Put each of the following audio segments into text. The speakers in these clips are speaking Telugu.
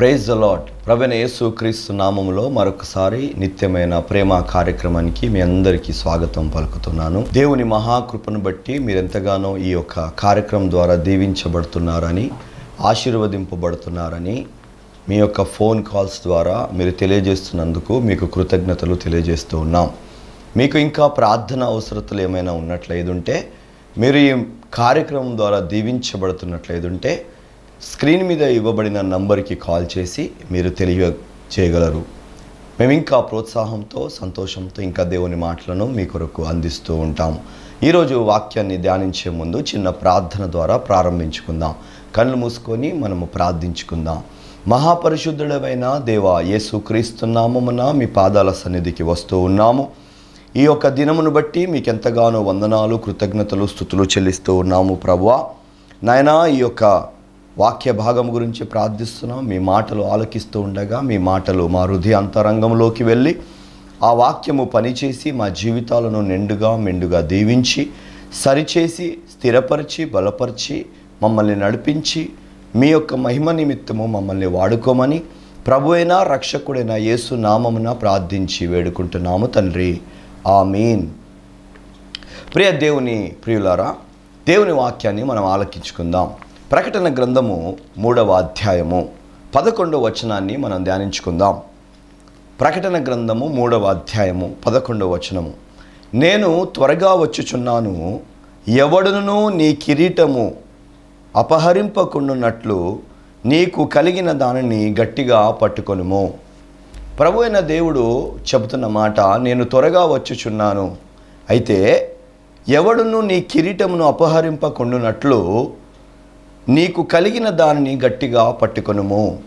ప్రైజ్ ద లాట్ ప్రవీణ యేసు క్రీస్తు నామంలో మరొకసారి నిత్యమైన ప్రేమ కార్యక్రమానికి మీ అందరికీ స్వాగతం పలుకుతున్నాను. దేవుని మహాకృపను బట్టి మీరెంతగానో ఈ యొక్క కార్యక్రమం ద్వారా దీవించబడుతున్నారని ఆశీర్వదింపబడుతున్నారని మీ యొక్క ఫోన్ కాల్స్ ద్వారా మీరు తెలియజేస్తున్నందుకు మీకు కృతజ్ఞతలు తెలియజేస్తూ ఉన్నాం. మీకు ఇంకా ప్రార్థన అవసరతలు ఏమైనా ఉన్నట్లయిదుంటే మీరు ఈ కార్యక్రమం ద్వారా దీవించబడుతున్నట్లయిదుంటే స్క్రీన్ మీద ఇవ్వబడిన నంబర్కి కాల్ చేసి మీరు తెలియ చేయగలరు. మేము ఇంకా ప్రోత్సాహంతో సంతోషంతో ఇంకా దేవుని మాటలను మీ కొరకు అందిస్తూ ఉంటాం. ఈరోజు వాక్యాన్ని ధ్యానించే ముందు చిన్న ప్రార్థన ద్వారా ప్రారంభించుకుందాం. కళ్ళు మూసుకొని మనము ప్రార్థించుకుందాం. మహాపరిశుద్ధుడమైన దేవ యేసు క్రీస్తున్నామమున మీ పాదాల సన్నిధికి వస్తూ ఉన్నాము. ఈ యొక్క దినమును బట్టి మీకు ఎంతగానో వందనాలు కృతజ్ఞతలు స్థుతులు చెల్లిస్తూ ఉన్నాము ప్రభువా. నాయనా ఈ యొక్క వాక్య భాగం గురించి ప్రార్థిస్తున్నాం. మీ మాటలు ఆలకిస్తూ ఉండగా మీ మాటలు మా హృదయ అంతరంగంలోకి వెళ్ళి ఆ వాక్యము పనిచేసి మా జీవితాలను నిండుగా మెండుగా దీవించి సరిచేసి స్థిరపరిచి బలపరిచి మమ్మల్ని నడిపించి మీ యొక్క మహిమ నిమిత్తము మమ్మల్ని వాడుకోమని ప్రభు అయినా రక్షకుడైన యేసు నామమున ప్రార్థించి వేడుకుంటున్నాము తండ్రి. ఆ మీన్ ప్రియ దేవుని ప్రియులారా దేవుని వాక్యాన్ని మనం ఆలకించుకుందాం. ప్రకటన గ్రంథము మూడవ అధ్యాయము పదకొండవ వచనాన్ని మనం ధ్యానించుకుందాం. ప్రకటన గ్రంథము మూడవ అధ్యాయము పదకొండవ వచనము. నేను త్వరగా వచ్చుచున్నాను ఎవడును నీ కిరీటము అపహరింపకుండునట్లు నీకు కలిగిన దానిని గట్టిగా పట్టుకొనుము. ప్రభు అయిన దేవుడు చెబుతున్న మాట నేను త్వరగా వచ్చుచున్నాను. అయితే ఎవడును నీ కిరీటమును అపహరింపకుండునట్లు నీకు కలిగిన దానిని గట్టిగా పట్టుకొనుము.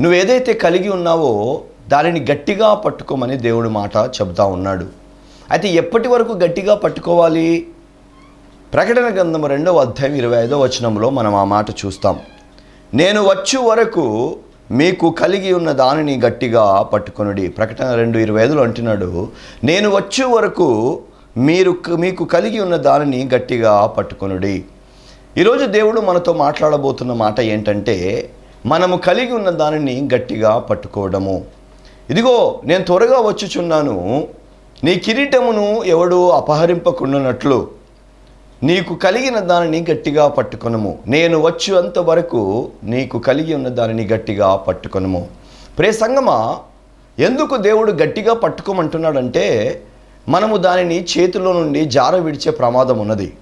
నువ్వు ఏదైతే కలిగి ఉన్నావో దానిని గట్టిగా పట్టుకోమని దేవుడు మాట చెబుతా ఉన్నాడు. అయితే ఎప్పటి వరకు గట్టిగా పట్టుకోవాలి? ప్రకటన గ్రంథం రెండవ అధ్యాయం ఇరవై ఐదో వచనంలో మనం ఆ మాట చూస్తాం. నేను వచ్చు వరకు మీకు కలిగి ఉన్న దానిని గట్టిగా పట్టుకొనుడి. ప్రకటన రెండు ఇరవై ఐదులో అంటున్నాడు నేను వచ్చే వరకు మీరు మీకు కలిగి ఉన్న దానిని గట్టిగా పట్టుకొనుడి. ఈరోజు దేవుడు మనతో మాట్లాడబోతున్న మాట ఏంటంటే మనము కలిగి ఉన్న దానిని గట్టిగా పట్టుకోవడము. ఇదిగో నేను త్వరగా వచ్చుచున్నాను. నీ కిరీటమును ఎవడు అపహరింపకుండానట్లు. నీకు కలిగిన దానిని గట్టిగా పట్టుకొనము. నేను వచ్చేంత వరకు నీకు కలిగి ఉన్న దానిని గట్టిగా పట్టుకొనము. ప్రే సంగమా ఎందుకు దేవుడు గట్టిగా పట్టుకోమంటున్నాడంటే మనము దానిని చేతిలో నుండి జార విడిచే ప్రమాదం ఉన్నది.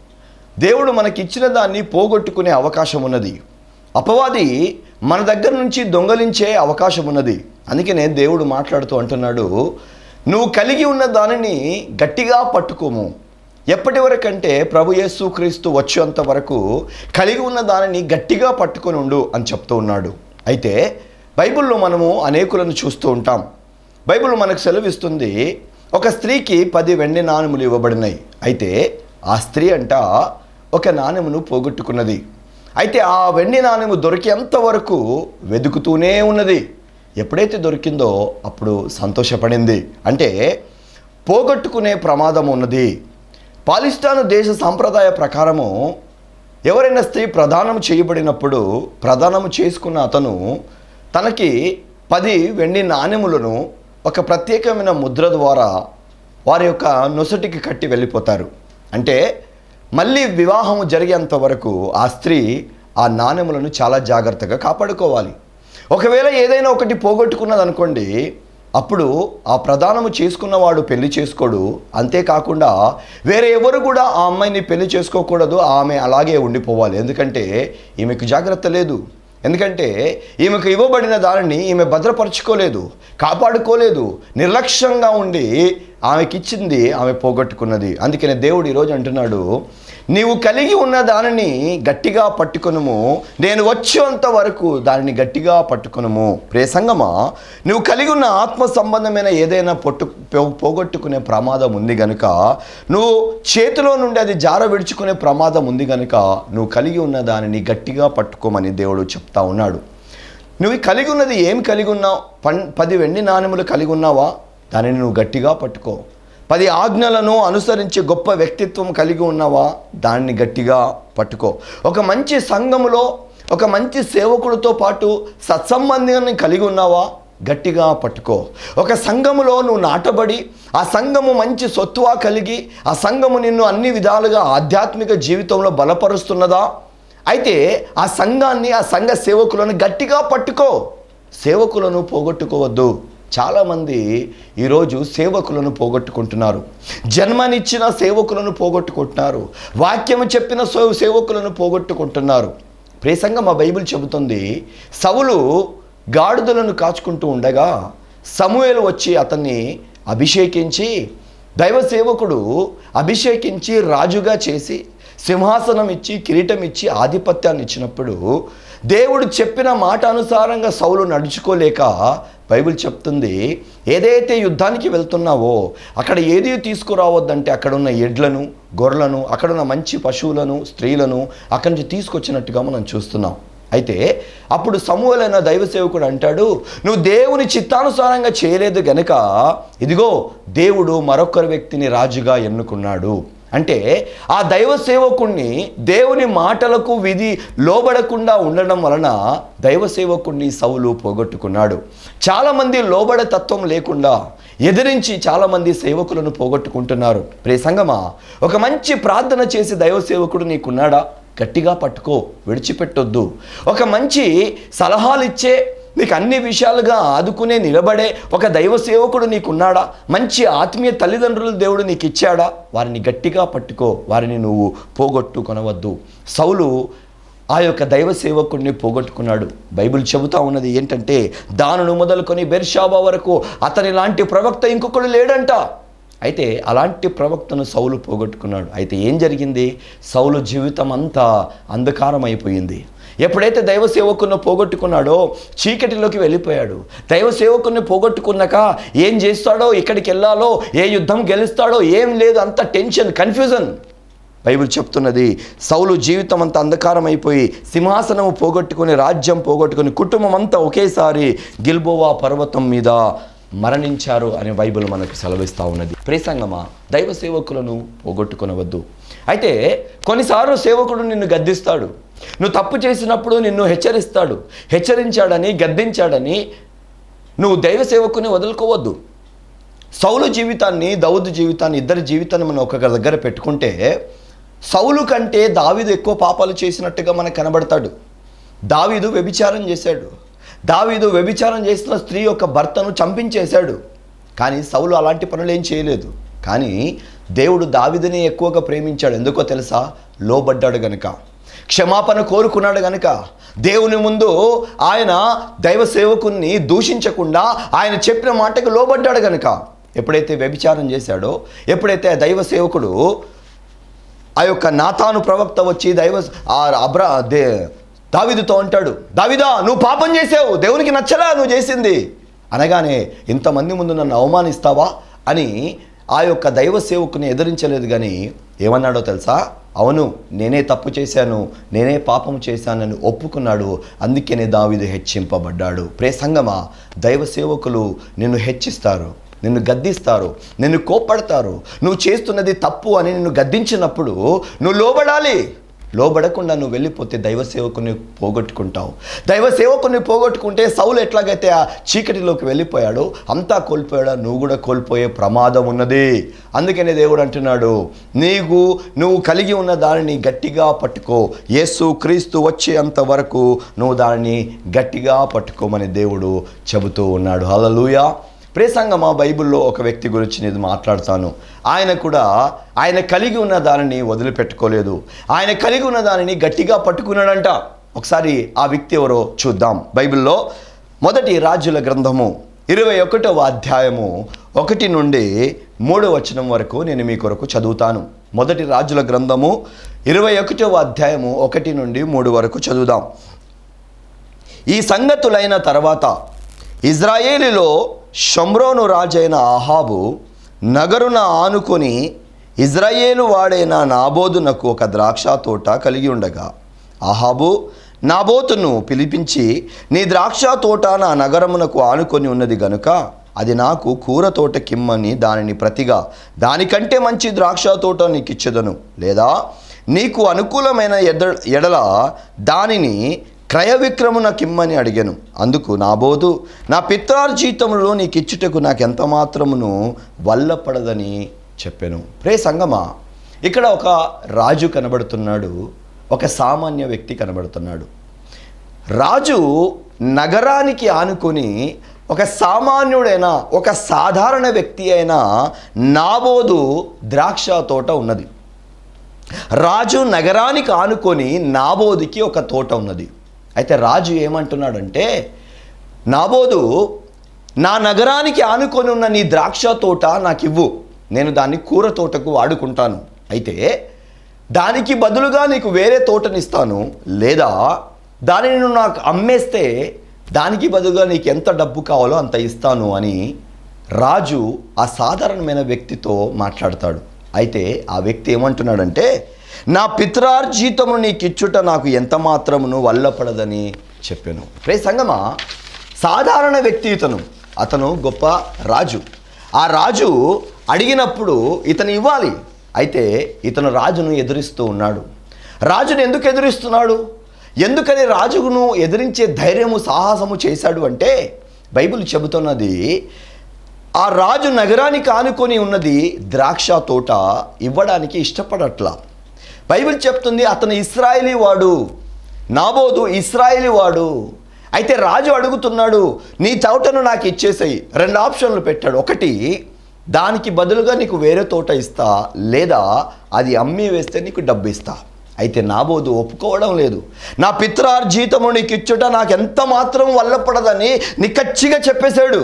దేవుడు మనకిచ్చిన దాన్ని పోగొట్టుకునే అవకాశం ఉన్నది. అపవాది మన దగ్గర నుంచి దొంగలించే అవకాశం ఉన్నది. అందుకనే దేవుడు మాట్లాడుతూ అంటున్నాడు నువ్వు కలిగి ఉన్న దానిని గట్టిగా పట్టుకోము. ఎప్పటి వరకు అంటే ప్రభు యేసు క్రీస్తు వచ్చేంత వరకు కలిగి ఉన్న దానిని గట్టిగా పట్టుకొని ఉండు అని చెప్తూ ఉన్నాడు. అయితే బైబిల్లో మనము అనేకులను చూస్తూ ఉంటాం. బైబిల్ మనకు సెలవిస్తుంది ఒక స్త్రీకి పది వెండి నాణెములు ఇవ్వబడినాయి. అయితే ఆ స్త్రీ అంట ఒక నాణెమును పోగొట్టుకున్నది. అయితే ఆ వెండి నాణెము దొరికేంత వరకు వెతుకుతూనే ఉన్నది. ఎప్పుడైతే దొరికిందో అప్పుడు సంతోషపడింది. అంటే పోగొట్టుకునే ప్రమాదం ఉన్నది. పాలిస్తాను దేశ సాంప్రదాయ ప్రకారము ఎవరైనా స్త్రీ ప్రదానం చేయబడినప్పుడు ప్రదానం చేసుకున్న అతను తనకి పది వెండి నాణెములను ఒక ప్రత్యేకమైన ముద్ర ద్వారా వారి యొక్క నొసటికి కట్టి వెళ్ళిపోతారు. అంటే మళ్ళీ వివాహము జరిగేంత వరకు ఆ స్త్రీ ఆ నాణెములను చాలా జాగ్రత్తగా కాపాడుకోవాలి. ఒకవేళ ఏదైనా ఒకటి పోగొట్టుకున్నది అనుకోండి అప్పుడు ఆ ప్రధానము చేసుకున్నవాడు పెళ్ళి చేసుకోడు. అంతేకాకుండా వేరే ఎవరు కూడా ఆ అమ్మాయిని పెళ్ళి చేసుకోకూడదు ఆమె అలాగే ఉండిపోవాలి. ఎందుకంటే ఈమెకు జాగ్రత్త లేదు. ఎందుకంటే ఈమెకు ఇవ్వబడిన దానిని ఈమె భద్రపరచుకోలేదు కాపాడుకోలేదు నిర్లక్ష్యంగా ఉండి ఆమెకిచ్చింది ఆమె పోగొట్టుకున్నది. అందుకనే దేవుడు ఈరోజు అంటున్నాడు నీవు కలిగి ఉన్న దానిని గట్టిగా పట్టుకునుము. నేను వచ్చేంత వరకు దానిని గట్టిగా పట్టుకునుము. ప్రే సంగమా నువ్వు కలిగి ఉన్న ఆత్మ సంబంధమైన ఏదైనా పొట్టు పోగొట్టుకునే ప్రమాదం ఉంది గనుక నువ్వు చేతిలో నుండి అది జార విడుచుకునే ప్రమాదం ఉంది గనుక నువ్వు కలిగి ఉన్న దానిని గట్టిగా పట్టుకోమని దేవుడు చెప్తా ఉన్నాడు. నువ్వు కలిగి ఉన్నది ఏం కలిగి ఉన్నావు? పన్ పది వెండి నాణెములు కలిగి ఉన్నావా? దానిని నువ్వు గట్టిగా పట్టుకో. పది ఆజ్ఞలను అనుసరించే గొప్ప వ్యక్తిత్వం కలిగి ఉన్నవా? దాన్ని గట్టిగా పట్టుకో. ఒక మంచి సంఘములో ఒక మంచి సేవకుడితో పాటు సత్సంబంధాన్ని కలిగి ఉన్నావా? గట్టిగా పట్టుకో. ఒక సంఘములో నువ్వు నాటబడి ఆ సంఘము మంచి సొత్తువా కలిగి ఆ సంఘము నిన్ను అన్ని విధాలుగా ఆధ్యాత్మిక జీవితంలో బలపరుస్తున్నదా? అయితే ఆ సంఘాన్ని ఆ సంఘ సేవకులను గట్టిగా పట్టుకో. సేవకులను పోగొట్టుకోవద్దు. చాలామంది ఈరోజు సేవకులను పోగొట్టుకుంటున్నారు. జన్మనిచ్చిన సేవకులను పోగొట్టుకుంటున్నారు. వాక్యము చెప్పిన సేవకులను పోగొట్టుకుంటున్నారు. ప్రసంగం మా బైబిల్ చెబుతుంది సవులు గాడిదలను కాచుకుంటూ ఉండగా సమూహలు వచ్చి అతన్ని అభిషేకించి దైవ సేవకుడు అభిషేకించి రాజుగా చేసి సింహాసనం ఇచ్చి కిరీటం ఇచ్చి ఆధిపత్యాన్ని ఇచ్చినప్పుడు దేవుడు చెప్పిన మాట అనుసారంగా సౌలు నడుచుకోలేక బైబిల్ చెప్తుంది ఏదైతే యుద్ధానికి వెళ్తున్నావో అక్కడ ఏది తీసుకురావద్దంటే అక్కడున్న ఎడ్లను గొర్రెలను అక్కడున్న మంచి పశువులను స్త్రీలను అక్కడి నుంచి తీసుకొచ్చినట్టుగా మనం చూస్తున్నాం. అయితే అప్పుడు సమూహలైన దైవ సేవకుడు అంటాడు నువ్వు దేవుని చిత్తానుసారంగా చేయలేదు గనక ఇదిగో దేవుడు మరొకరు వ్యక్తిని రాజుగా ఎన్నుకున్నాడు. అంటే ఆ దైవ సేవకుణ్ణి దేవుని మాటలకు విధి లోబడకుండా ఉండడం వలన దైవ సేవకుణ్ణి సౌలు పోగొట్టుకున్నాడు. చాలామంది లోబడ తత్వం లేకుండా ఎదిరించి చాలామంది సేవకులను పోగొట్టుకుంటున్నారు. ప్రే సంగమా ఒక మంచి ప్రార్థన చేసి దైవ సేవకుడు నీకున్నాడా? గట్టిగా పట్టుకో విడిచిపెట్టొద్దు. ఒక మంచి సలహాలు ఇచ్చే నీకు అన్ని విషయాలుగా ఆదుకునే నిలబడే ఒక దైవ సేవకుడు నీకున్నాడా? మంచి ఆత్మీయ తల్లిదండ్రులు దేవుడు నీకు ఇచ్చాడా వారిని గట్టిగా పట్టుకో వారిని నువ్వు పోగొట్టుకొనవద్దు. సౌలు ఆ యొక్క దైవ సేవకుడిని పోగొట్టుకున్నాడు. బైబిల్ చెబుతా ఉన్నది ఏంటంటే దానును మొదలుకొని బెర్షాబా వరకు అతని లాంటి ప్రవక్త ఇంకొకడు లేడంట. అయితే అలాంటి ప్రవక్తను సౌలు పోగొట్టుకున్నాడు. అయితే ఏం జరిగింది? సౌలు జీవితం అంతా అంధకారం అయిపోయింది ఎప్పుడైతే దైవ సేవకుని పోగొట్టుకున్నాడో చీకటిలోకి వెళ్ళిపోయాడు. దైవ సేవకుని పోగొట్టుకున్నాక ఏం చేస్తాడో ఇక్కడికి వెళ్ళాలో ఏ యుద్ధం గెలుస్తాడో ఏం లేదు అంత టెన్షన్ కన్ఫ్యూజన్. బైబిల్ చెప్తున్నది సౌలు జీవితం అంతా అంధకారం అయిపోయి సింహాసనం పోగొట్టుకుని రాజ్యం పోగొట్టుకుని కుటుంబం అంతా ఒకేసారి గిల్బోవా పర్వతం మీద మరణించారు అనే బైబిల్ మనకు సెలవిస్తూ ఉన్నది. ప్రేసంగమా దైవ సేవకులను పోగొట్టుకునవద్దు. అయితే కొన్నిసార్లు సేవకుడు నిన్ను గద్దిస్తాడు. నువ్వు తప్పు చేసినప్పుడు నిన్ను హెచ్చరిస్తాడు. హెచ్చరించాడని గద్దించాడని నువ్వు దైవ సేవకుని వదులుకోవద్దు. సౌలు జీవితాన్ని దౌదు జీవితాన్ని ఇద్దరి జీవితాన్ని మనం ఒక దగ్గర పెట్టుకుంటే సౌలు కంటే దావీదు ఎక్కువ పాపాలు చేసినట్టుగా మనకు కనబడతాడు. దావీదు వ్యభిచారం చేశాడు. దావీదు వ్యభిచారం చేసిన స్త్రీ యొక్క భర్తను చంపించేశాడు. కానీ సౌలు అలాంటి పనులు ఏం చేయలేదు. కానీ దేవుడు దావీదుని ఎక్కువగా ప్రేమించాడు. ఎందుకో తెలుసా? లోబడ్డాడు గనుక. క్షమాపణ కోరుకున్నాడు గనుక దేవుని ముందు ఆయన దైవ సేవకుని దూషించకుండా ఆయన చెప్పిన మాటకు లోబడ్డాడు గనుక. ఎప్పుడైతే వ్యభిచారం చేశాడో ఎప్పుడైతే ఆ దైవ సేవకుడు ఆ యొక్క నాతాను ప్రవక్త వచ్చి దైవ ఆ అబ్రా దే దావిదుతో అంటాడు దావిదా నువ్వు పాపం చేసావు దేవునికి నచ్చలా నువ్వు చేసింది. అనగానే ఇంతమంది ముందు నన్ను అవమానిస్తావా? అని ఆ యొక్క దైవ సేవకుని ఎదిరించలేదు కానీ ఏమన్నాడో తెలుసా? అవును నేనే తప్పు చేశాను నేనే పాపం చేశానని ఒప్పుకున్నాడు అందుకనే దావిదు హెచ్చింపబడ్డాడు. ప్రేసంగమా దైవ సేవకులు నిన్ను హెచ్చిస్తారు నిన్ను గద్దిస్తారు నిన్ను కోప్పడతారు. నువ్వు చేస్తున్నది తప్పు అని నిన్ను గద్దించినప్పుడు నువ్వు లోబడాలి. లోబడకుండా నువ్వు వెళ్ళిపోతే దైవ సేవకుని పోగొట్టుకుంటావు. దైవ సేవకుని పోగొట్టుకుంటే సౌలు ఎట్లాగైతే ఆ చీకటిలోకి వెళ్ళిపోయాడో అంతా కోల్పోయాడో? నువ్వు కూడా కోల్పోయే ప్రమాదం ఉన్నది. అందుకనే దేవుడు అంటున్నాడు నీకు నువ్వు కలిగి ఉన్న దానిని గట్టిగా పట్టుకో. యేసు క్రీస్తు వచ్చేంత వరకు నువ్వు దానిని గట్టిగా పట్టుకోమని దేవుడు చెబుతూ ఉన్నాడు. హల్లెలూయా. ప్రేసంగమా బైబిల్లో ఒక వ్యక్తి గురించి నేను మాట్లాడతాను. ఆయన కూడా ఆయన కలిగి ఉన్న దానిని వదిలిపెట్టుకోలేదు. ఆయన కలిగి ఉన్న దానిని గట్టిగా పట్టుకున్నాడంట. ఒకసారి ఆ వ్యక్తి ఎవరో చూద్దాం. బైబిల్లో మొదటి రాజుల గ్రంథము ఇరవై ఒకటవ అధ్యాయము ఒకటి నుండి మూడవ వచనం వరకు నేను మీ కొరకు చదువుతాను. మొదటి రాజుల గ్రంథము ఇరవై ఒకటవ అధ్యాయము ఒకటి నుండి మూడు వరకు చదువుదాం. ఈ సంగతులైన తర్వాత ఇజ్రాయేలీలో షమ్రోను రాజైన ఆహాబు నగరున ఆనుకొని ఇజ్రాయేలు వాడైన నాబోదునకు ఒక ద్రాక్ష తోట కలిగి ఉండగా ఆహాబు నాబోతును పిలిపించి నీ ద్రాక్ష తోట నా నగరమునకు ఆనుకొని ఉన్నది గనుక అది నాకు కూర తోట కిమ్మని దానిని ప్రతిగా దానికంటే మంచి ద్రాక్ష తోట నీకు ఇచ్చేదను లేదా నీకు అనుకూలమైన ఎడ ఎడల దానిని క్రయ విక్రము నాకు ఇమ్మని అడిగాను. అందుకు నాబోదు నా పిత్రార్జీతములో నీకు ఇచ్చుటకు నాకు ఎంత మాత్రమును వల్లపడదని చెప్పాను. ప్రే సంగమా ఇక్కడ ఒక రాజు కనబడుతున్నాడు ఒక సామాన్య వ్యక్తి కనబడుతున్నాడు. రాజు నగరానికి ఆనుకొని ఒక సామాన్యుడైన ఒక సాధారణ వ్యక్తి అయిన నాబోదు ద్రాక్ష తోట ఉన్నది. రాజు నగరానికి ఆనుకొని నాబోదికి ఒక తోట ఉన్నది. అయితే రాజు ఏమంటున్నాడంటే నాబోదు నా నగరానికి ఆనుకొని ఉన్న నీ ద్రాక్ష తోట నాకు ఇవ్వు నేను దాన్ని కూర తోటకు వాడుకుంటాను. అయితే దానికి బదులుగా నీకు వేరే తోటనిస్తాను. లేదా దానిని నువ్వు నాకు అమ్మేస్తే దానికి బదులుగా నీకు ఎంత డబ్బు కావాలో అంత ఇస్తాను అని రాజు ఆ సాధారణమైన వ్యక్తితో మాట్లాడతాడు. అయితే ఆ వ్యక్తి ఏమంటున్నాడంటే నా పిత్రార్జీతమును నీకు ఇచ్చుట నాకు ఎంత మాత్రమును వల్లపడదని చెప్పాను. రే సంగమా సాధారణ వ్యక్తి ఇతను అతను గొప్ప రాజు. ఆ రాజు అడిగినప్పుడు ఇతను ఇవ్వాలి. అయితే ఇతను రాజును ఎదురిస్తూ ఉన్నాడు. రాజును ఎందుకు ఎదురిస్తున్నాడు? ఎందుకని రాజును ఎదిరించే ధైర్యము సాహసము చేశాడు అంటే బైబిల్ చెబుతున్నది ఆ రాజు నగరానికి ఆనుకొని ఉన్నది ద్రాక్ష తోట ఇవ్వడానికి ఇష్టపడట్లా. బైబిల్ చెప్తుంది అతను ఇస్రాయేలీ వాడు నాబోదు ఇస్రాయేలీ వాడు. అయితే రాజు అడుగుతున్నాడు నీ తోటను నాకు ఇచ్చేసాయి. రెండు ఆప్షన్లు పెట్టాడు. ఒకటి దానికి బదులుగా నీకు వేరే తోట ఇస్తా లేదా అది అమ్మి వేస్తే నీకు డబ్బు ఇస్తా. అయితే నాబోదు ఒప్పుకోవడం లేదు. నా పిత్రార్జీతము నీకు ఇచ్చుట నాకు ఎంత మాత్రం వల్లపడదని నిక్కచ్చిగా చెప్పేశాడు.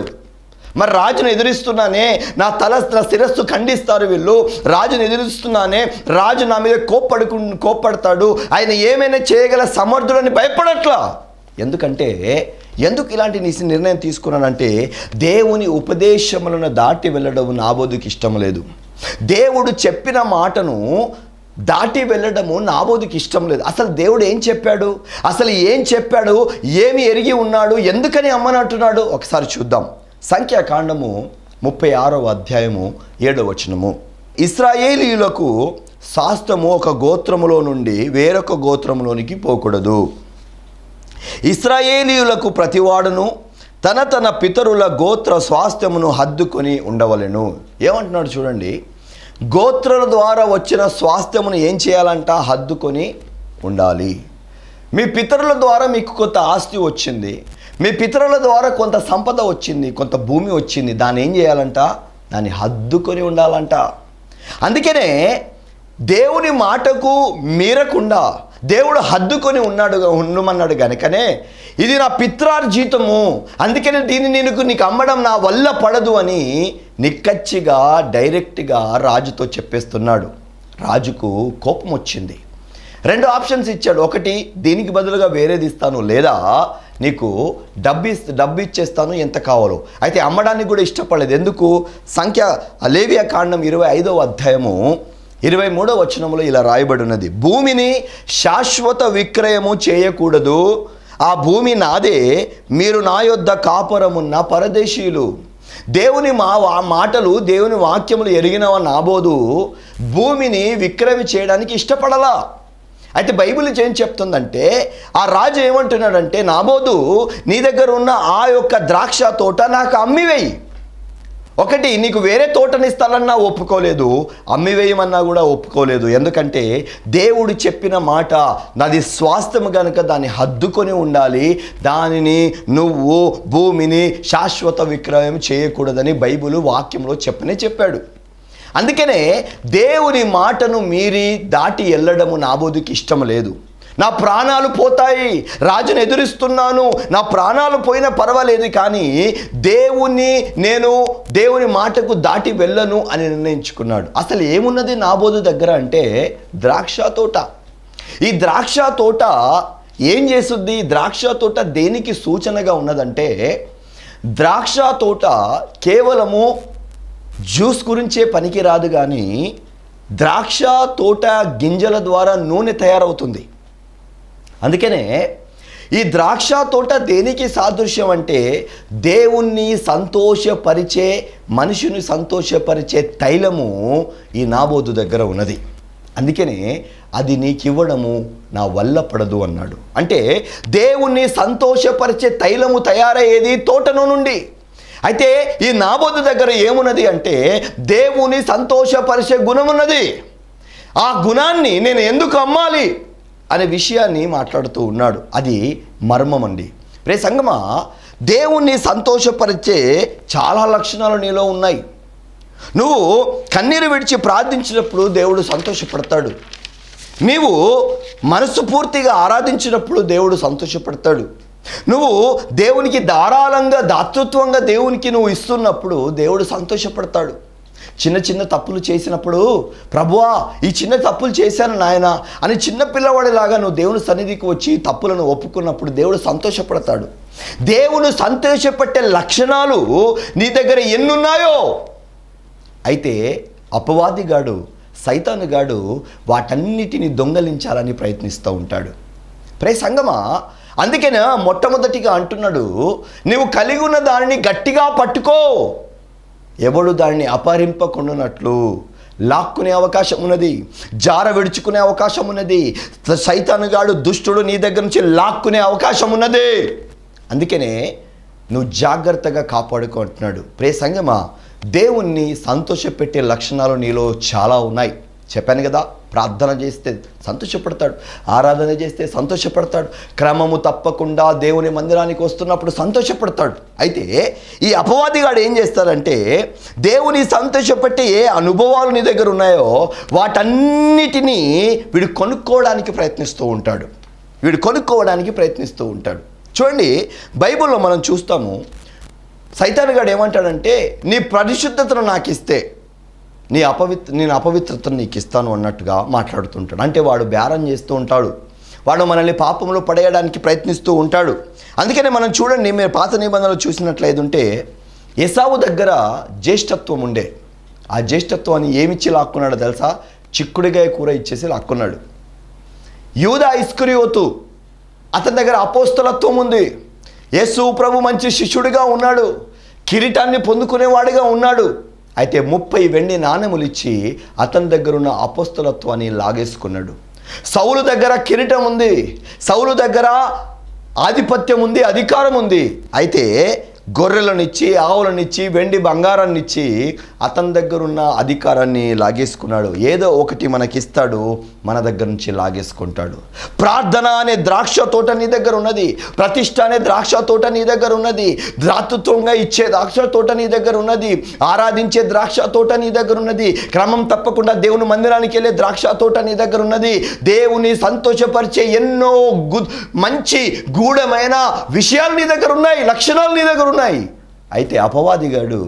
మరి రాజును ఎదురిస్తున్నానే నా తల నా శిరస్సు ఖండిస్తారు వీళ్ళు. రాజును ఎదురిస్తున్నానే రాజు నా మీద కోప్పడుకు కోప్పడతాడు. ఆయన ఏమైనా చేయగల సమర్థుడని భయపడట్లా. ఎందుకంటే ఎందుకు ఇలాంటి నిర్ణయం తీసుకున్నానంటే దేవుని ఉపదేశములను దాటి వెళ్ళడం నాబోదుకి ఇష్టం లేదు. దేవుడు చెప్పిన మాటను దాటి వెళ్ళడము నాబోదుకి ఇష్టం లేదు. అసలు దేవుడు ఏం చెప్పాడు? అసలు ఏం చెప్పాడు? ఏమి ఎరిగి ఉన్నాడు? ఎందుకని అమ్మనంటున్నాడు? ఒకసారి చూద్దాం. సంఖ్యాకాండము ముప్పై ఆరవ అధ్యాయము ఏడవ వచనము. ఇస్రాయేలీయులకు శాస్త్రము ఒక గోత్రములో నుండి వేరొక గోత్రములోనికి పోకూడదు. ఇస్రాయేలీయులకు ప్రతివాడును తన తన పితరుల గోత్ర స్వాస్థ్యమును హద్దుకొని ఉండవలెను. ఏమంటున్నాడు చూడండి. గోత్రుల ద్వారా వచ్చిన స్వాస్థ్యమును ఏం చేయాలంట? హద్దుకొని ఉండాలి. మీ పితరుల ద్వారా మీకు కొంత ఆస్తి వచ్చింది. మీ పితరుల ద్వారా కొంత సంపద వచ్చింది కొంత భూమి వచ్చింది దాన్ని ఏం చేయాలంట? దాన్ని హద్దుకొని ఉండాలంట. అందుకనే దేవుని మాటకు మీరకుండా దేవుడు హద్దుకొని ఉన్నాడు ఉండమన్నాడు కనుకనే ఇది నా పిత్రార్జీతము అందుకనే దీన్ని నేను నీకు అమ్మడం నా వల్ల పడదు అని నిక్కచ్చిగా డైరెక్ట్గా రాజుతో చెప్పేస్తున్నాడు. రాజుకు కోపం వచ్చింది. రెండు ఆప్షన్స్ ఇచ్చాడు. ఒకటి దీనికి బదులుగా వేరేది ఇస్తాను లేదా నీకు డబ్బు డబ్బు ఇచ్చేస్తాను ఎంత కావాలో. అయితే అమ్మడానికి కూడా ఇష్టపడలేదు. ఎందుకు? సంఖ్య లేవియా కాండం ఇరవై ఐదవ అధ్యాయము ఇరవై మూడవ వచనంలో ఇలా రాయబడి ఉన్నది భూమిని శాశ్వత విక్రయము చేయకూడదు. ఆ భూమి నాదే మీరు నా యొద్ద కాపురమున్న పరదేశీయులు. దేవుని మా వా మాటలు దేవుని వాక్యములు ఎరిగినవ నాబోదు. భూమిని విక్రమి చేయడానికి ఇష్టపడలా. అయితే బైబిల్ ఏం చెప్తుందంటే ఆ రాజు ఏమంటున్నాడంటే నాబోదు నీ దగ్గర ఉన్న ఆ యొక్క ద్రాక్ష తోట నాకు అమ్మివేయి ఒకటి నీకు వేరే తోటనిస్తానన్నా ఒప్పుకోలేదు. అమ్మివేయమన్నా కూడా ఒప్పుకోలేదు. ఎందుకంటే దేవుడు చెప్పిన మాట నాది స్వాస్థ్యం కనుక దాన్ని హద్దుకొని ఉండాలి. దానిని నువ్వు భూమిని శాశ్వత విక్రయం చేయకూడదని బైబిల్ వాక్యంలో చెప్పనే చెప్పాడు. అందుకనే దేవుని మాటను మీరి దాటి వెళ్ళడము నాబోదుకి ఇష్టం లేదు. నా ప్రాణాలు పోతాయి రాజును ఎదురిస్తున్నాను నా ప్రాణాలు పోయినా పర్వాలేదు కానీ దేవుని నేను దేవుని మాటకు దాటి వెళ్ళను అని నిర్ణయించుకున్నాడు. అసలు ఏమున్నది నాబోదు దగ్గర అంటే ద్రాక్ష తోట. ఈ ద్రాక్ష తోట ఏం చేస్తుంది? ద్రాక్ష తోట దేనికి సూచనగా ఉన్నదంటే ద్రాక్ష తోట కేవలము జ్యూస్ గురించే పనికి రాదు కానీ ద్రాక్ష తోట గింజల ద్వారా నూనె తయారవుతుంది. అందుకనే ఈ ద్రాక్ష తోట దేనికి సాదృశ్యం అంటే దేవుణ్ణి సంతోషపరిచే మనిషిని సంతోషపరిచే తైలము ఈ నాబోధు దగ్గర ఉన్నది. అందుకనే అది నీకివ్వడము నా వల్ల పడదు అన్నాడు. అంటే దేవుణ్ణి సంతోషపరిచే తైలము తయారయ్యేది తోటను నుండి. అయితే ఈ నాబోదు దగ్గర ఏమున్నది అంటే దేవుని సంతోషపరిచే గుణం ఉన్నది ఆ గుణాన్ని నేను ఎందుకు అమ్మాలి అనే విషయాన్ని మాట్లాడుతూ ఉన్నాడు. అది మర్మం అండి. రే సంగమా దేవుణ్ణి సంతోషపరిచే చాలా లక్షణాలు నీలో ఉన్నాయి. నువ్వు కన్నీరు విడిచి ప్రార్థించినప్పుడు దేవుడు సంతోషపడతాడు. నీవు మనస్సు పూర్తిగా ఆరాధించినప్పుడు దేవుడు సంతోషపడతాడు. నువ్వు దేవునికి ధారాళంగా దాతృత్వంగా దేవునికి నువ్వు ఇస్తున్నప్పుడు దేవుడు సంతోషపడతాడు. చిన్న చిన్న తప్పులు చేసినప్పుడు ప్రభువా ఈ చిన్న తప్పులు చేశాను నాయన అని చిన్న పిల్లవాడిలాగా నువ్వు దేవుని సన్నిధికి వచ్చి తప్పులను ఒప్పుకున్నప్పుడు దేవుడు సంతోషపడతాడు. దేవుడు సంతోషపెట్టే లక్షణాలు నీ దగ్గర ఎన్నున్నాయో? అయితే అపవాదిగాడు సైతానుగాడు వాటన్నిటిని దొంగలించాలని ప్రయత్నిస్తూ ఉంటాడు. ప్రే సంగమా అందుకనే మొట్టమొదటిగా అంటున్నాడు నీవు కలిగి ఉన్న దానిని గట్టిగా పట్టుకో. ఎవడు దానిని అపహరింపకుండానట్లు లాక్కునే అవకాశం ఉన్నది జార విడుచుకునే అవకాశం ఉన్నది సైతానుగాడు దుష్టుడు నీ దగ్గర నుంచి లాక్కునే అవకాశం ఉన్నది. అందుకనే నువ్వు జాగ్రత్తగా కాపాడుకో అంటున్నాడు. ప్రే సంగమా దేవుణ్ణి సంతోషపెట్టే లక్షణాలు నీలో చాలా ఉన్నాయి. చెప్పాను కదా ప్రార్థన చేస్తే సంతోషపడతాడు. ఆరాధన చేస్తే సంతోషపడతాడు. క్రమము తప్పకుండా దేవుని మందిరానికి వస్తున్నప్పుడు సంతోషపడతాడు. అయితే ఈ అపవాదిగాడు ఏం చేస్తాడంటే దేవుని సంతోషపెట్టే ఏ అనుభవాలు నీ దగ్గర ఉన్నాయో వాటన్నిటినీ వీడు కొనుక్కోవడానికి ప్రయత్నిస్తూ ఉంటాడు. వీడు కొనుక్కోవడానికి ప్రయత్నిస్తూ ఉంటాడు. చూడండి బైబిల్లో మనం చూస్తాము సైతానుగాడు ఏమంటాడంటే నీ పరిశుద్ధతను నాకు ఇస్తే నీ అపవిత్ర నేను అపవిత్రతను నీకు ఇస్తాను అన్నట్టుగా మాట్లాడుతుంటాడు. అంటే వాడు బేరం చేస్తూ ఉంటాడు. వాడు మనల్ని పాపంలో పడేయడానికి ప్రయత్నిస్తూ ఉంటాడు. అందుకనే మనం చూడండి మీరు పాత నిబంధనలు చూసినట్లయితే ఎసావు దగ్గర జ్యేష్ఠత్వం ఉండే. ఆ జ్యేష్ఠత్వాన్ని ఏమిచ్చి లాక్కున్నాడో తెలుసా? చిక్కుడుగాయ కూర ఇచ్చేసి లాక్కున్నాడు. యూదా ఇస్కురియోతు అతని దగ్గర అపోస్తలత్వం ఉంది. యేసు ప్రభు మంచి శిష్యుడిగా ఉన్నాడు. కిరీటాన్ని పొందుకునేవాడిగా ఉన్నాడు. అయితే ముప్పై వెండి నాణెములు ఇచ్చి అతని దగ్గర ఉన్న లాగేసుకున్నాడు. సౌలు దగ్గర కిరీటం ఉంది సౌలు దగ్గర ఆధిపత్యం ఉంది అధికారం ఉంది అయితే గొర్రెలనిచ్చి ఆవులనిచ్చి వెండి బంగారాన్ని ఇచ్చి అతని దగ్గర ఉన్న అధికారాన్ని లాగేసుకున్నాడు. ఏదో ఒకటి మనకిస్తాడు మన దగ్గర నుంచి లాగేసుకుంటాడు. ప్రార్థన అనే ద్రాక్ష తోట నీ దగ్గర ఉన్నది. ప్రతిష్ట అనే ద్రాక్ష తోట నీ దగ్గర ఉన్నది. ద్రాతృత్వంగా ఇచ్చే ద్రాక్ష తోట నీ దగ్గర ఉన్నది. ఆరాధించే ద్రాక్ష తోట నీ దగ్గర ఉన్నది. క్రమం తప్పకుండా దేవుని మందిరానికి వెళ్ళే ద్రాక్ష తోట నీ దగ్గర ఉన్నది. దేవుని సంతోషపరిచే ఎన్నో గు మంచి గూఢమైన విషయాలు నీ దగ్గర ఉన్నాయి. లక్షణాలు నీ దగ్గర ఉన్నాయి. అయితే అపవాదిగాడు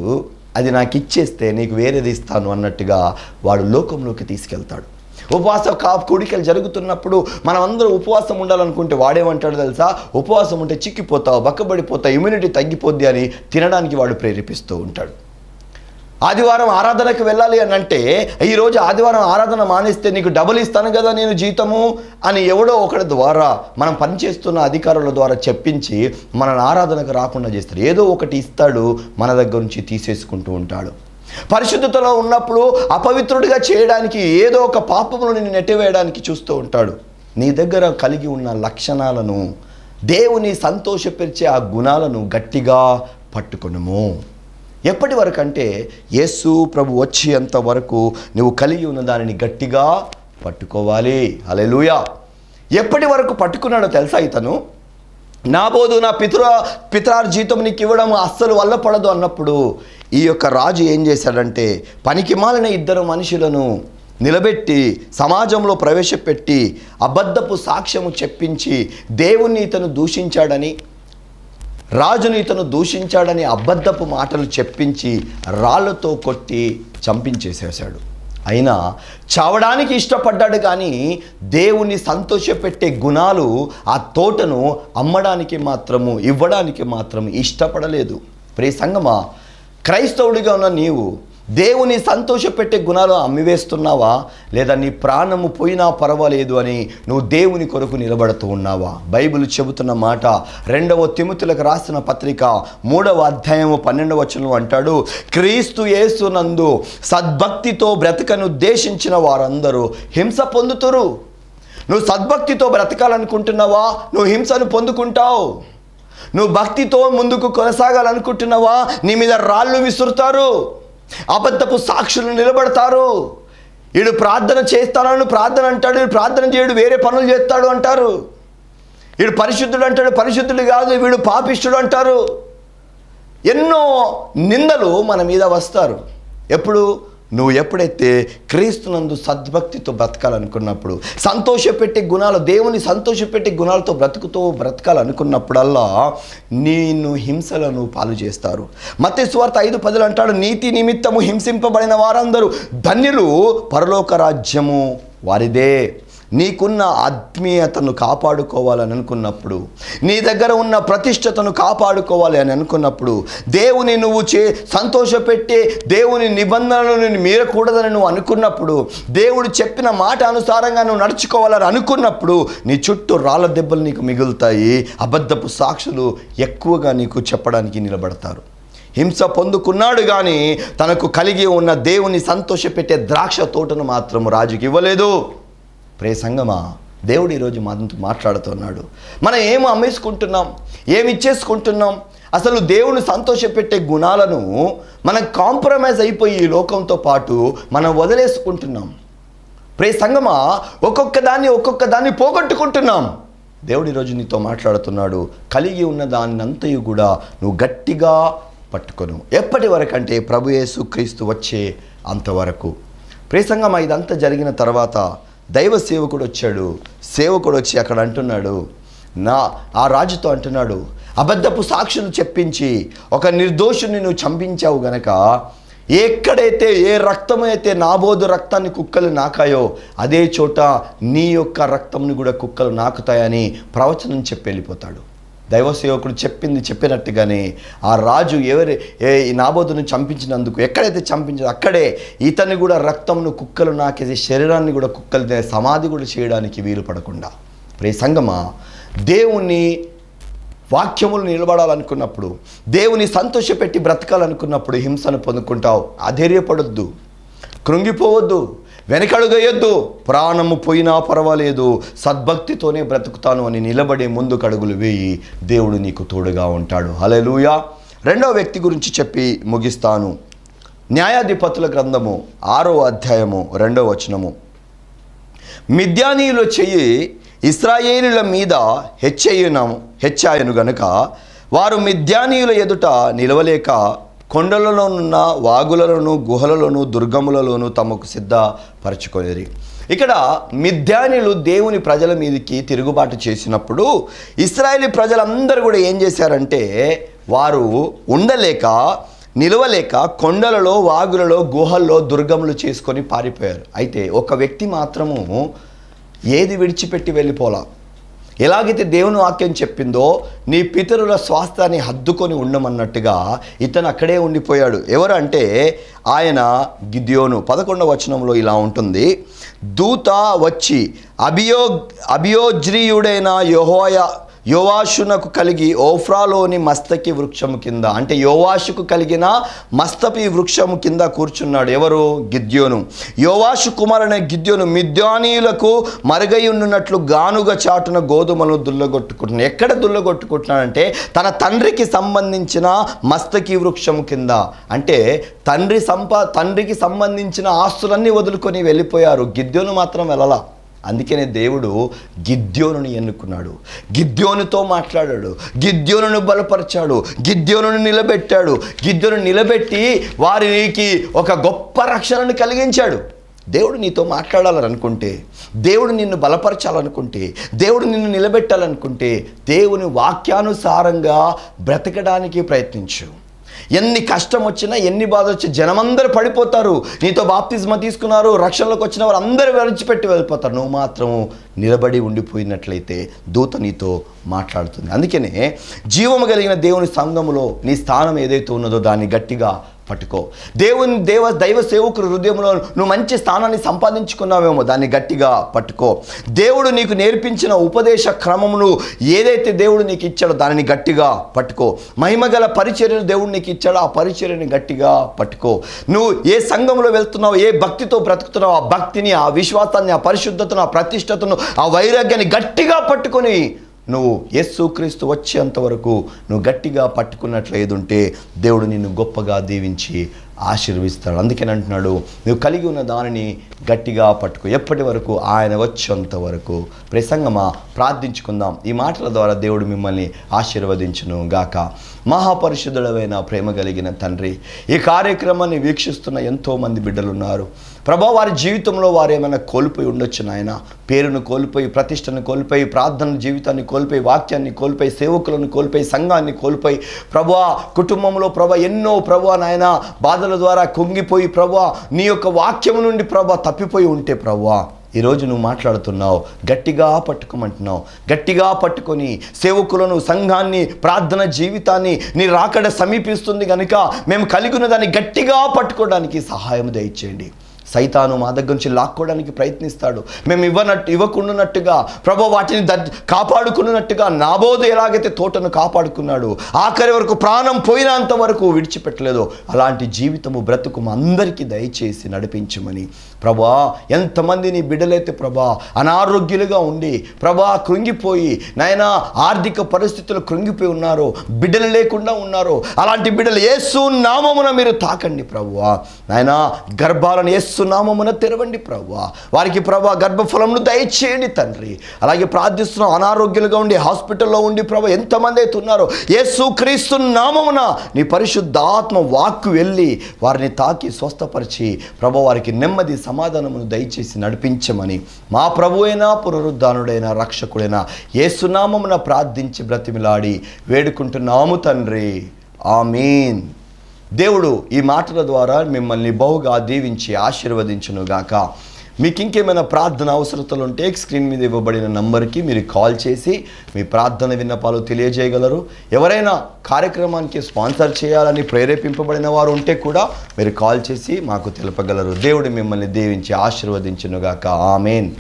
అది నాకు ఇచ్చేస్తే నీకు వేరేది ఇస్తాను అన్నట్టుగా వాడు లోకంలోకి తీసుకెళ్తాడు. ఉపవాస కా కోడికలు జరుగుతున్నప్పుడు మనం అందరూ ఉపవాసం ఉండాలనుకుంటే వాడేమంటాడు తెలుసా? ఉపవాసం ఉంటే చిక్కిపోతావు బక్కబడిపోతావు ఇమ్యూనిటీ తగ్గిపోద్ది అని తినడానికి వాడు ప్రేరేపిస్తూ ఉంటాడు. ఆదివారం ఆరాధనకు వెళ్ళాలి అని అంటే ఈరోజు ఆదివారం ఆరాధన మానేస్తే నీకు డబుల్ ఇస్తాను కదా నేను జీతము అని ఎవడో ఒకటి ద్వారా మనం పనిచేస్తున్న అధికారుల ద్వారా చెప్పించి మనల్ని ఆరాధనకు రాకుండా చేస్తాడు. ఏదో ఒకటి ఇస్తాడు మన దగ్గర నుంచి తీసేసుకుంటూ ఉంటాడు. పరిశుద్ధతలో ఉన్నప్పుడు అపవిత్రుడిగా చేయడానికి ఏదో ఒక పాపమును నిన్ను నెట్టివేయడానికి చూస్తూ ఉంటాడు. నీ దగ్గర కలిగి ఉన్న లక్షణాలను దేవుని సంతోషపరిచే ఆ గుణాలను గట్టిగా పట్టుకునుము. ఎప్పటి వరకు అంటే యేసు ప్రభు వచ్చేంత వరకు నువ్వు కలిగి ఉన్న దానిని గట్టిగా పట్టుకోవాలి. అలెలుయా ఎప్పటి వరకు పట్టుకున్నాడో తెలుసా ఇతను? నా బోధు నా పితృ పితరార్ జీతం నీకు ఇవ్వడం అస్సలు వల్ల పడదు అన్నప్పుడు ఈ యొక్క రాజు ఏం చేశాడంటే పనికి మాలిన ఇద్దరు మనుషులను నిలబెట్టి సమాజంలో ప్రవేశపెట్టి అబద్ధపు సాక్ష్యము చెప్పించి దేవుణ్ణి ఇతను దూషించాడని రాజును ఇతను దూషించాడని అబద్ధపు మాటలు చెప్పించి రాళ్ళతో కొట్టి చంపించేసేసాడు అయినా చావడానికి ఇష్టపడ్డాడు కానీ దేవుణ్ణి సంతోషపెట్టే గుణాలు ఆ తోటను అమ్మడానికి మాత్రము ఇవ్వడానికి మాత్రం ఇష్టపడలేదు. ప్రే సంగమా క్రైస్తవుడిగా ఉన్న నీవు దేవుని సంతోషపెట్టే గుణాలు అమ్మివేస్తున్నావా? లేదా నీ ప్రాణము పోయినా పర్వాలేదు అని నువ్వు దేవుని కొరకు నిలబడుతూ ఉన్నావా? బైబిల్ చెబుతున్న మాట రెండవ తిముతులకు రాసిన పత్రిక మూడవ అధ్యాయము పన్నెండవ వచనం అంటాడు క్రీస్తు యేసునందు సద్భక్తితో బ్రతకను ఉద్దేశించిన వారందరూ హింస పొందుతురు. నువ్వు సద్భక్తితో బ్రతకాలనుకుంటున్నావా? నువ్వు హింసను పొందుకుంటావు. నువ్వు భక్తితో ముందుకు కొనసాగాలనుకుంటున్నావా? నీ మీద రాళ్ళు విసురుతారు. అబద్ధపు సాక్షులు నిలబడతారు. వీడు ప్రార్థన చేస్తానని ప్రార్థన అంటాడు వీడు ప్రార్థన చేయడు వేరే పనులు చేస్తాడు అంటారు. వీడు పరిశుద్ధుడు అంటాడు పరిశుద్ధుడు కాదు వీడు పాపిష్ఠుడు అంటారు. ఎన్నో నిందలు మన మీద వస్తారు. ఎప్పుడు? నువ్వు ఎప్పుడైతే క్రీస్తునందు సద్భక్తితో బ్రతకాలనుకున్నప్పుడు సంతోషపెట్టే గుణాలు దేవుని సంతోషపెట్టే గుణాలతో బ్రతుకుతూ బ్రతకాలనుకున్నప్పుడల్లా నేను హింసలను పాలు చేస్తారు. మత్తే స్వార్థ ఐదు పదులు అంటాడు నీతి నిమిత్తము హింసింపబడిన వారందరూ ధన్యులు పరలోక రాజ్యము వారిదే. నీకున్న ఆత్మీయతను కాపాడుకోవాలని అనుకున్నప్పుడు నీ దగ్గర ఉన్న ప్రతిష్టతను కాపాడుకోవాలి అని అనుకున్నప్పుడు దేవుని నువ్వు చే సంతోషపెట్టే దేవుని నిబంధనలను మీరకూడదని నువ్వు అనుకున్నప్పుడు దేవుడు చెప్పిన మాట అనుసారంగా నువ్వు నడుచుకోవాలని అనుకున్నప్పుడు నీ చుట్టూ రాళ్ళ దెబ్బలు నీకు మిగులుతాయి. అబద్ధపు సాక్షులు ఎక్కువగా నీకు చెప్పడానికి నిలబడతారు. హింస పొందుకున్నాడు కానీ తనకు కలిగి ఉన్న దేవుని సంతోషపెట్టే ద్రాక్ష తోటను మాత్రం రాజుకి ఇవ్వలేదు. ప్రే సంగమా దేవుడు ఈరోజు మనతో మాట్లాడుతున్నాడు. మనం ఏమి అమ్మేసుకుంటున్నాం? ఏమి ఇచ్చేసుకుంటున్నాం? అసలు దేవుని సంతోషపెట్టే గుణాలను మనం కాంప్రమైజ్ అయిపోయి ఈ లోకంతో పాటు మనం వదిలేసుకుంటున్నాం. ప్రే సంగమా ఒక్కొక్క దాన్ని ఒక్కొక్క దాన్ని పోగొట్టుకుంటున్నాం. దేవుడు ఈరోజు నీతో మాట్లాడుతున్నాడు. కలిగి ఉన్న దాన్నంతయు కూడా నువ్వు గట్టిగా పట్టుకొను. ఎప్పటి వరకు అంటే ప్రభు యేసు క్రీస్తు వచ్చే అంతవరకు. ప్రేసంగం ఇదంతా జరిగిన తర్వాత దైవ సేవకుడు వచ్చాడు. సేవకుడు వచ్చి అక్కడ అంటున్నాడు నా ఆ రాజుతో అంటున్నాడు అబద్ధపు సాక్షులు చెప్పించి ఒక నిర్దోషుని నువ్వు చంపించావు గనక ఎక్కడైతే ఏ రక్తం అయితే నాబోదు రక్తాన్ని కుక్కలు నాకాయో అదే చోట నీ యొక్క రక్తంని కూడా కుక్కలు నాకుతాయని ప్రవచనం చెప్పి వెళ్ళిపోతాడు. దైవ సేవకుడు చెప్పింది చెప్పినట్టుగానే ఆ రాజు ఎవరి ఏ ఈ నాబోతును చంపించినందుకు ఎక్కడైతే చంపించారో అక్కడే ఇతన్ని కూడా రక్తంను కుక్కలు నాకేసి శరీరాన్ని కూడా కుక్కలు సమాధి కూడా చేయడానికి వీలు పడకుండా. ప్రే సంగమా దేవుని వాక్యములు నిలబడాలనుకున్నప్పుడు దేవుని సంతోషపెట్టి బ్రతకాలనుకున్నప్పుడు హింసను పొందుకుంటావు. అధైర్యపడొద్దు. కృంగిపోవద్దు. వెనకడుగయ్యొద్దు ప్రాణము పోయినా పర్వాలేదు. సద్భక్తితోనే బ్రతుకుతాను అని నిలబడే ముందు కడుగులు వేయి. దేవుడు నీకు తోడుగా ఉంటాడు. హలెలుయా రెండవ వ్యక్తి గురించి చెప్పి ముగిస్తాను. న్యాయాధిపతుల గ్రంథము ఆరో అధ్యాయము రెండవ వచనము. మిద్యానీయుల చెయ్యి ఇస్రాయేలుల మీద హెచ్చయ్యను హెచ్చాయను గనుక వారు మిద్యానీయుల ఎదుట నిలవలేక కొండలలోనున్న వాగులలోను గుహలలోను దుర్గములలోను తమకు సిద్ధపరచుకొనిరి. ఇక్కడ మిథ్యానిలు దేవుని ప్రజల మీదకి తిరుగుబాటు చేసినప్పుడు ఇస్రాయేలీ ప్రజలందరూ కూడా ఏం చేశారంటే వారు ఉండలేక నిలవలేక కొండలలో వాగులలో గుహల్లో దుర్గములు చేసుకొని పారిపోయారు. అయితే ఒక వ్యక్తి మాత్రము ఏది విడిచిపెట్టి వెళ్ళిపోలా? ఎలాగైతే దేవుని వాక్యం చెప్పిందో నీ పితరుల స్వాస్థాన్ని హద్దుకొని ఉండమన్నట్టుగా ఇతను అక్కడే ఉండిపోయాడు. ఎవరు అంటే ఆయన గిద్యోను. పదకొండవ వచనంలో ఇలా ఉంటుంది. దూత వచ్చి అభియో అభియోజ్రీయుడైన యోహోయ యోవాషునకు కలిగి ఓఫ్రాలోని మస్తకి వృక్షము కింద అంటే యోవాషుకు కలిగిన మస్తపి వృక్షము కింద కూర్చున్నాడు. ఎవరు? గిద్యోను. యోవాషు కుమారుని గిద్యోను మిద్యానీయులకు మరుగై ఉండున్నట్లు గానుగ చాటున గోధుమలు దుల్లగొట్టుకుంటున్నాడు. ఎక్కడ దుల్లగొట్టుకుంటున్నాడంటే తన తండ్రికి సంబంధించిన మస్తకి వృక్షము కింద. అంటే తండ్రి సంపా తండ్రికి సంబంధించిన ఆస్తులన్నీ వదులుకొని వెళ్ళిపోయారు. గిద్యోను మాత్రం వెళ్ళలా. అందుకనే దేవుడు గిద్యోనుని ఎన్నుకున్నాడు. గిద్యోనుతో మాట్లాడాడు. గిద్యోనును బలపరిచాడు. గిద్యోనును నిలబెట్టాడు. గిద్యోను నిలబెట్టి వారికి ఒక గొప్ప రక్షణను కలిగించాడు. దేవుడు నీతో మాట్లాడాలనుకుంటే దేవుడు నిన్ను బలపరచాలనుకుంటే దేవుడు నిన్ను నిలబెట్టాలనుకుంటే దేవుని వాక్యానుసారంగా బ్రతకడానికి ప్రయత్నించు. ఎన్ని కష్టం వచ్చినా ఎన్ని బాధ వచ్చినా జనమందరూ పడిపోతారు. నీతో బాప్తిజమ తీసుకున్నారు రక్షణలోకి వచ్చిన వారు అందరూ విడిచిపెట్టి వెళ్ళిపోతారు. నువ్వు మాత్రము నిలబడి ఉండిపోయినట్లయితే దూత నీతో మాట్లాడుతుంది. అందుకనే జీవము కలిగిన దేవుని సంఘములో నీ స్థానం ఏదైతే ఉన్నదో దాన్ని గట్టిగా పట్టుకో. దేవుని దేవ దైవ సేవకుడు హృదయంలో నువ్వు మంచి స్థానాన్ని సంపాదించుకున్నావేమో దాన్ని గట్టిగా పట్టుకో. దేవుడు నీకు నేర్పించిన ఉపదేశ క్రమమును ఏదైతే దేవుడు నీకు ఇచ్చాడో దానిని గట్టిగా పట్టుకో. మహిమగల పరిచర్యను దేవుడు నీకు ఇచ్చాడో ఆ పరిచర్యని గట్టిగా పట్టుకో. నువ్వు ఏ సంఘంలో వెళ్తున్నావు ఏ భక్తితో బ్రతుకుతున్నావు ఆ భక్తిని ఆ విశ్వాసాన్ని ఆ పరిశుద్ధతను ఆ ప్రతిష్టతను ఆ వైరాగ్యాన్ని గట్టిగా పట్టుకొని నువ్వు యేసుక్రీస్తు వచ్చేంత వరకు నువ్వు గట్టిగా పట్టుకున్నట్లు ఏదుంటే దేవుడు నిన్ను గొప్పగా దీవించి ఆశీర్విస్తాడు అందుకని అంటున్నాడు నువ్వు కలిగి ఉన్న దానిని గట్టిగా పట్టుకో. ఎప్పటి వరకు ఆయన వచ్చేంత వరకు? ప్రసంగమా ప్రార్థించుకుందాం. ఈ మాటల ద్వారా దేవుడు మిమ్మల్ని ఆశీర్వదించును గాక. మహాపరిశుద్ధుడమైన ప్రేమ కలిగిన తండ్రి ఈ కార్యక్రమాన్ని వీక్షిస్తున్న ఎంతోమంది బిడ్డలున్నారు. ప్రభా వారి జీవితంలో వారు ఏమైనా కోల్పోయి ఉండొచ్చు నాయన. పేరును కోల్పోయి ప్రతిష్టను కోల్పోయి ప్రార్థన జీవితాన్ని కోల్పోయి వాక్యాన్ని కోల్పోయి సేవకులను కోల్పోయి సంఘాన్ని కోల్పోయి ప్రభా కుటుంబంలో ప్రభా ఎన్నో ప్రభా నాయన బాధల ద్వారా కుంగిపోయి ప్రభా నీ యొక్క వాక్యం నుండి ప్రభా తప్పిపోయి ఉంటే ప్రభా ఈరోజు నువ్వు మాట్లాడుతున్నావు గట్టిగా పట్టుకోమంటున్నావు గట్టిగా పట్టుకొని సేవకులను సంఘాన్ని ప్రార్థన జీవితాన్ని నీ రాకడ సమీపిస్తుంది కనుక మేము కలిగి దాన్ని గట్టిగా పట్టుకోవడానికి సహాయం దయచేయండి. సైతాను మా దగ్గర నుంచి లాక్కోవడానికి ప్రయత్నిస్తాడు. మేము ఇవ్వనట్టు ఇవ్వకుండానట్టుగా ప్రభు వాటిని ద కాపాడుకున్నట్టుగా నాబోదు ఎలాగైతే తోటను కాపాడుకున్నాడు ఆఖరి వరకు ప్రాణం పోయినంత వరకు విడిచిపెట్టలేదు. అలాంటి జీవితము బ్రతుకు అందరికీ దయచేసి నడిపించమని ప్రభా ఎంతమంది నీ బిడ్డలైతే ప్రభా అనారోగ్యులుగా ఉండి ప్రభా కృంగిపోయి నాయన ఆర్థిక పరిస్థితులు కృంగిపోయి ఉన్నారు బిడ్డలు లేకుండా ఉన్నారు అలాంటి బిడ్డలు ఏసు నామమున మీరు తాకండి ప్రభువా నాయన గర్భాలను యేసు నామమున తెరవండి ప్రభువా వారికి ప్రభా గర్భఫలమును దయచేయండి తండ్రి. అలాగే ప్రార్థిస్తున్నాం అనారోగ్యులుగా ఉండి హాస్పిటల్లో ఉండి ప్రభా ఎంతమంది అయితే ఉన్నారో యేసు క్రీస్తు నామమున నీ పరిశుద్ధాత్మ వాక్కు వెళ్ళి వారిని తాకి స్వస్థపరిచి ప్రభా వారికి నెమ్మది సమాధానమును దయచేసి నడిపించమని. మా ప్రభు అయినా పునరుద్ధానుడైన రక్షకుడైన ఏసునామమున ప్రార్థించి బ్రతిమిలాడి వేడుకుంటున్నాము తండ్రి. ఆమీన్. దేవుడు ఈ మాటల ద్వారా మిమ్మల్ని బహుగా దీవించి ఆశీర్వదించునుగాక. మీకు ఇంకేమైనా ప్రార్థన అవసరతలు ఉంటే స్క్రీన్ మీద ఇవ్వబడిన నంబర్కి మీరు కాల్ చేసి మీ ప్రార్థన విన్నపాలు తెలియజేయగలరు. ఎవరైనా కార్యక్రమానికి స్పాన్సర్ చేయాలని ప్రేరేపింపబడిన వారు ఉంటే కూడా మీరు కాల్ చేసి మాకు తెలపగలరు. దేవుడు మిమ్మల్ని దీవించి ఆశీర్వదించునుగాక. ఆమెన్.